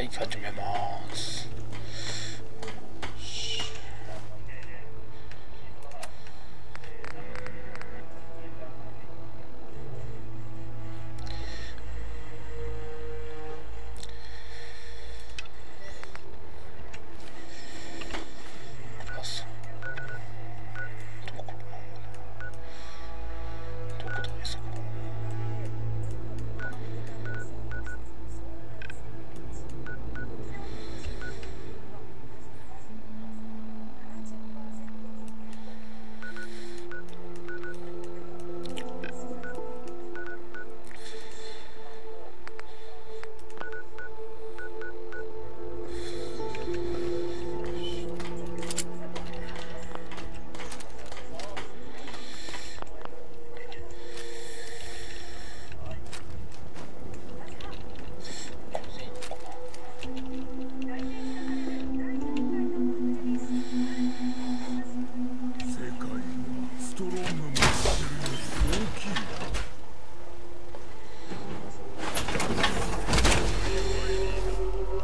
Aí, de Irmãos.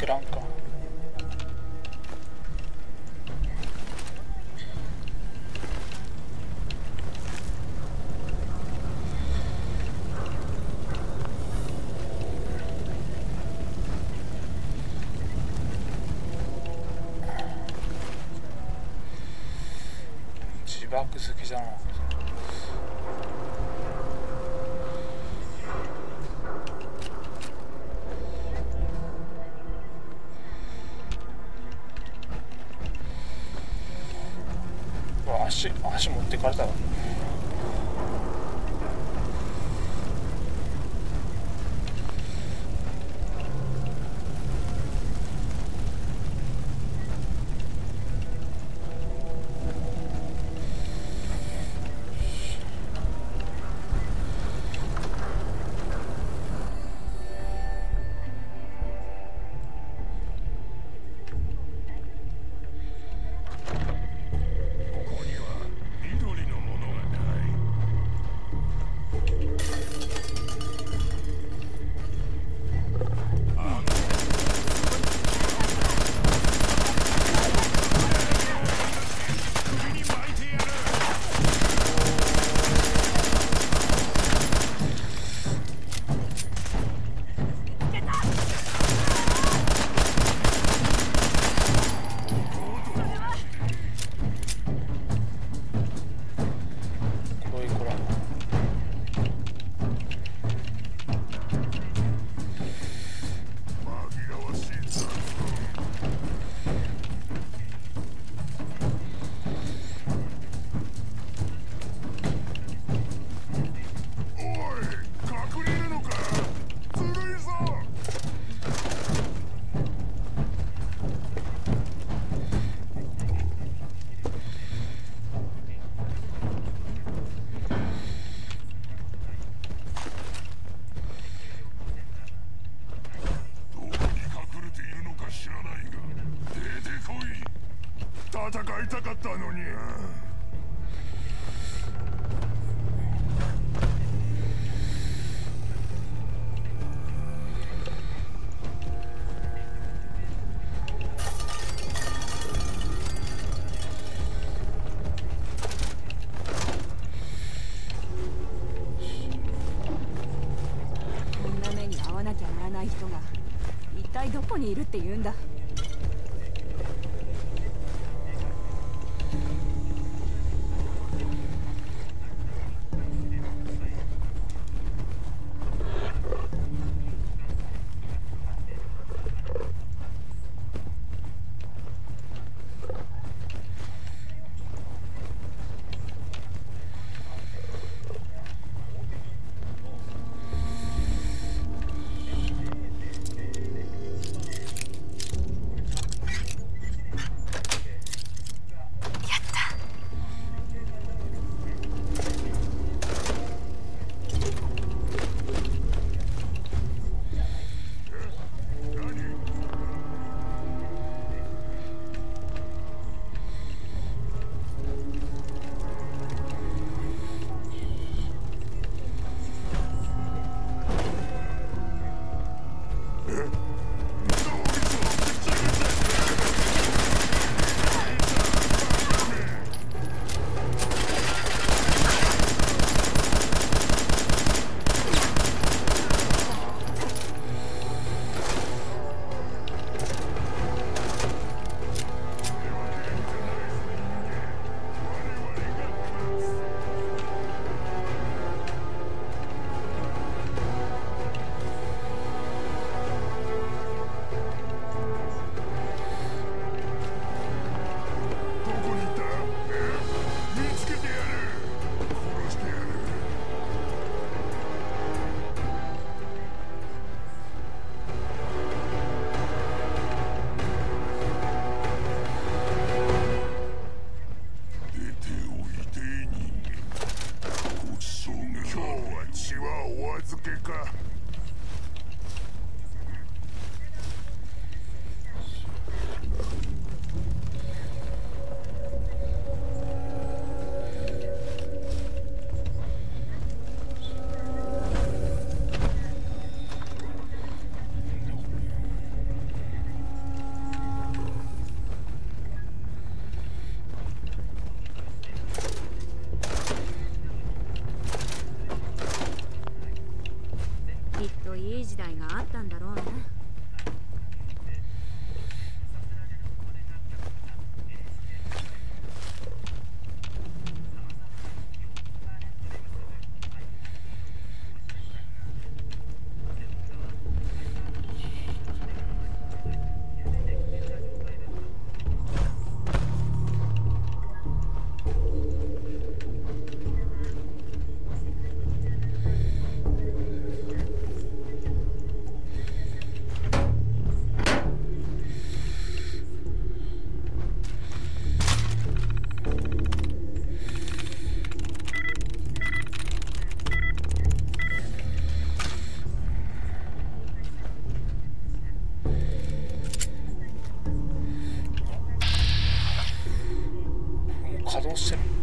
Granca. 足足持ってかれたら。ったのに、こんな目に遭わなきゃならない人が一体どこにいるって言うんだ。awesome.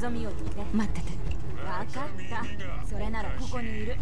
望みを見て。待ってて。分かった。それならここにいる。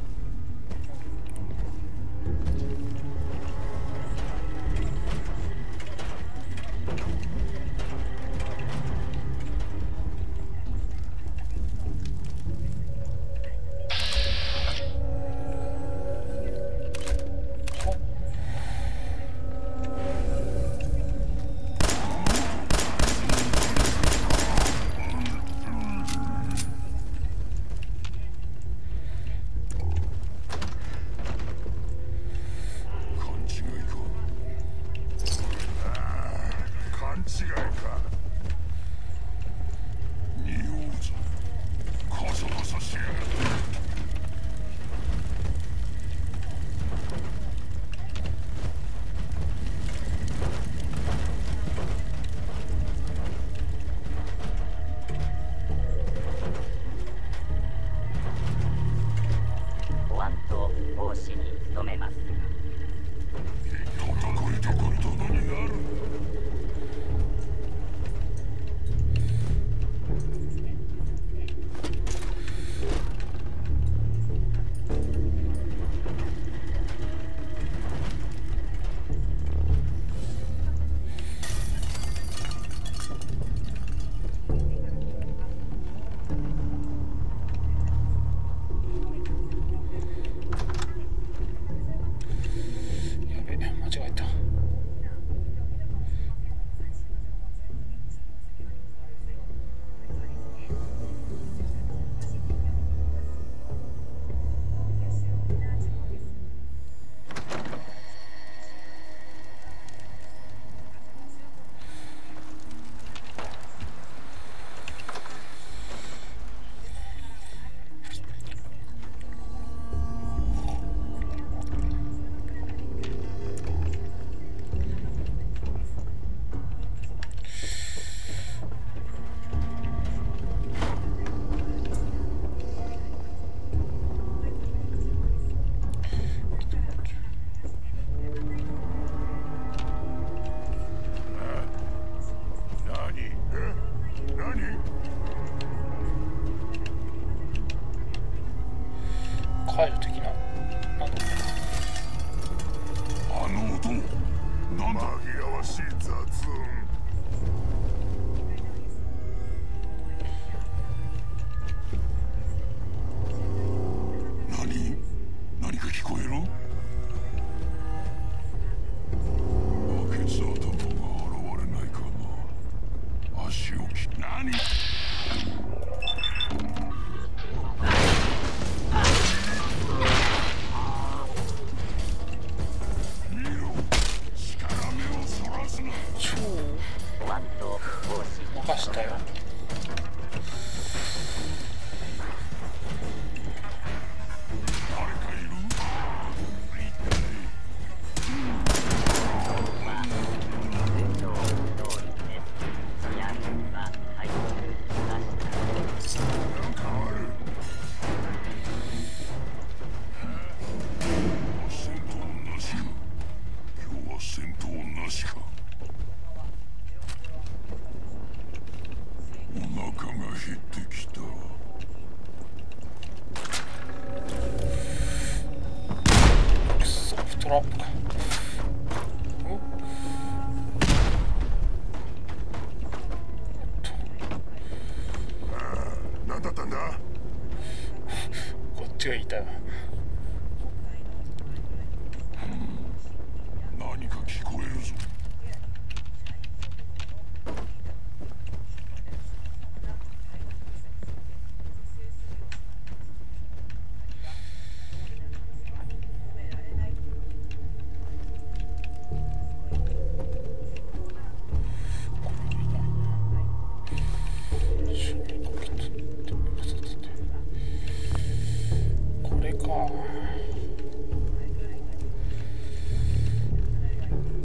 こっちが言いたい